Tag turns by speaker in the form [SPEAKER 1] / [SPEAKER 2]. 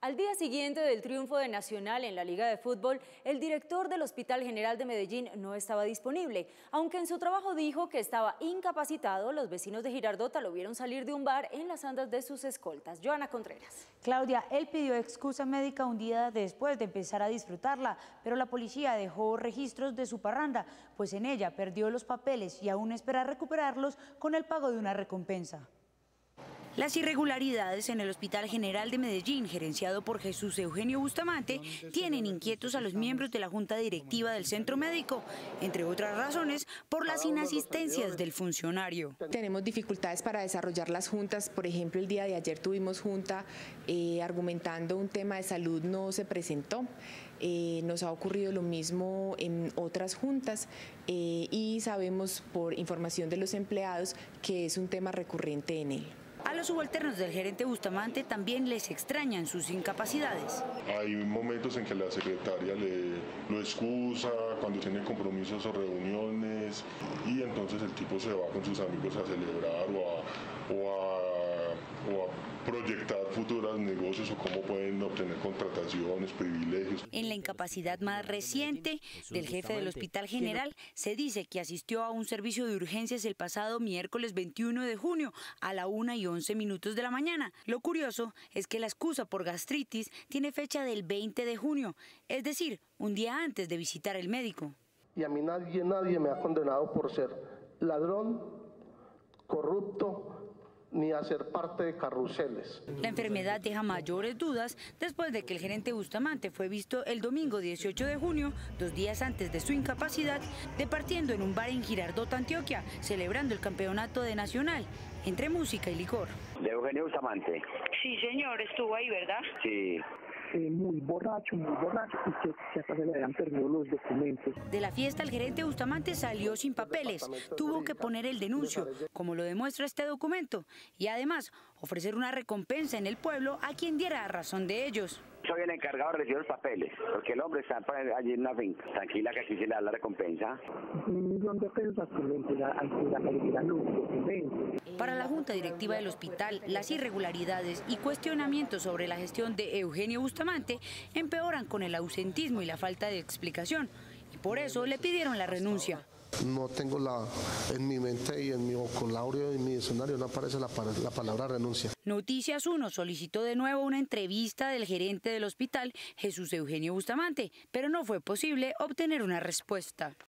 [SPEAKER 1] Al día siguiente del triunfo de Nacional en la Liga de Fútbol, el director del Hospital General de Medellín no estaba disponible. Aunque en su trabajo dijo que estaba incapacitado, los vecinos de Girardota lo vieron salir de un bar en las andas de sus escoltas. Joana Contreras.
[SPEAKER 2] Claudia, él pidió excusa médica un día después de empezar a disfrutarla, pero la policía dejó registros de su parranda, pues en ella perdió los papeles y aún espera recuperarlos con el pago de una recompensa. Las irregularidades en el Hospital General de Medellín, gerenciado por Jesús Eugenio Bustamante, tienen inquietos a los miembros de la Junta Directiva del Centro Médico, entre otras razones por las inasistencias del funcionario.
[SPEAKER 3] Tenemos dificultades para desarrollar las juntas, por ejemplo, el día de ayer tuvimos junta eh, argumentando un tema de salud no se presentó. Eh, nos ha ocurrido lo mismo en otras juntas eh, y sabemos por información de los empleados que es un tema recurrente en él.
[SPEAKER 2] A los subalternos del gerente Bustamante también les extrañan sus incapacidades.
[SPEAKER 4] Hay momentos en que la secretaria le lo excusa cuando tiene compromisos o reuniones y entonces el tipo se va con sus amigos a celebrar o a, proyectar futuros negocios o cómo pueden obtener contrataciones, privilegios.
[SPEAKER 2] En la incapacidad más reciente del jefe del Hospital General se dice que asistió a un servicio de urgencias el pasado miércoles 21 de junio a la 1 y 11 minutos de la mañana. Lo curioso es que la excusa por gastritis tiene fecha del 20 de junio, es decir, un día antes de visitar el médico.
[SPEAKER 5] Y a mí nadie, nadie me ha condenado por ser ladrón, corrupto, ni hacer parte de carruseles.
[SPEAKER 2] La enfermedad deja mayores dudas después de que el gerente Bustamante fue visto el domingo 18 de junio, dos días antes de su incapacidad, departiendo en un bar en Girardot, Antioquia, celebrando el campeonato de Nacional entre música y licor.
[SPEAKER 6] De Eugenio Bustamante.
[SPEAKER 7] Sí, señor, estuvo ahí, ¿verdad?
[SPEAKER 6] Sí.
[SPEAKER 5] Eh, muy borracho, muy borracho, y que, que hasta se le habían perdido los documentos.
[SPEAKER 2] De la fiesta, el gerente Bustamante salió sin papeles. Tuvo que poner el denuncio, como lo demuestra este documento, y además ofrecer una recompensa en el pueblo a quien diera razón de ellos.
[SPEAKER 6] Soy el encargado de recibir los papeles, porque el hombre está allí en una finca. Tranquila que aquí se le da la recompensa.
[SPEAKER 2] Para la Junta Directiva del Hospital, las irregularidades y cuestionamientos sobre la gestión de Eugenio Bustamante empeoran con el ausentismo y la falta de explicación, y por eso le pidieron la renuncia.
[SPEAKER 8] No tengo la, en mi mente y en mi vocabulario y en mi escenario no aparece la, la palabra renuncia.
[SPEAKER 2] Noticias 1 solicitó de nuevo una entrevista del gerente del hospital, Jesús Eugenio Bustamante, pero no fue posible obtener una respuesta.